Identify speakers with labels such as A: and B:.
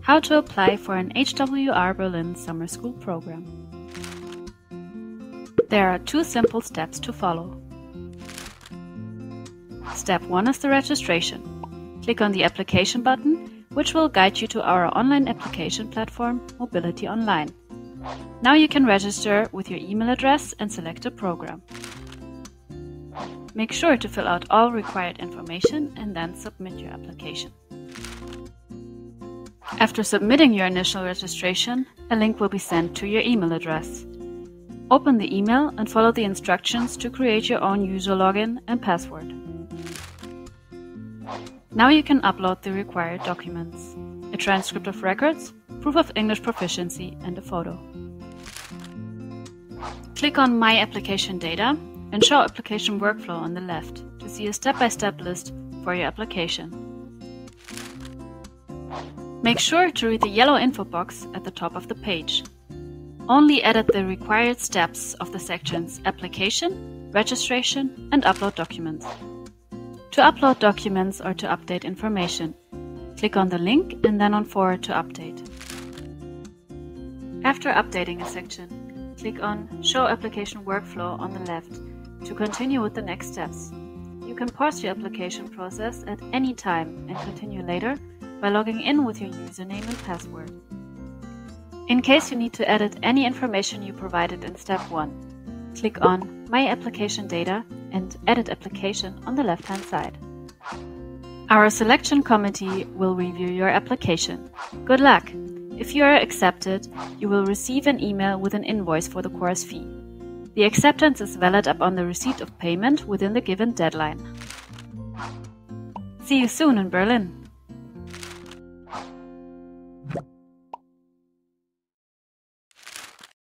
A: How to apply for an HWR Berlin summer school program. There are two simple steps to follow. Step 1 is the registration. Click on the application button, which will guide you to our online application platform, Mobility Online. Now you can register with your email address and select a program. Make sure to fill out all required information and then submit your application. After submitting your initial registration, a link will be sent to your email address. Open the email and follow the instructions to create your own user login and password. Now you can upload the required documents. A transcript of records, proof of English proficiency and a photo. Click on My Application Data and Show Application Workflow on the left to see a step-by-step -step list for your application. Make sure to read the yellow info box at the top of the page. Only edit the required steps of the sections Application, Registration and Upload Documents. To upload documents or to update information, click on the link and then on Forward to Update. After updating a section, click on Show Application Workflow on the left to continue with the next steps. You can pause your application process at any time and continue later by logging in with your username and password. In case you need to edit any information you provided in step 1, click on My Application Data and Edit Application on the left-hand side. Our selection committee will review your application. Good luck! If you are accepted, you will receive an email with an invoice for the course fee. The acceptance is valid upon the receipt of payment within the given deadline. See you soon in Berlin!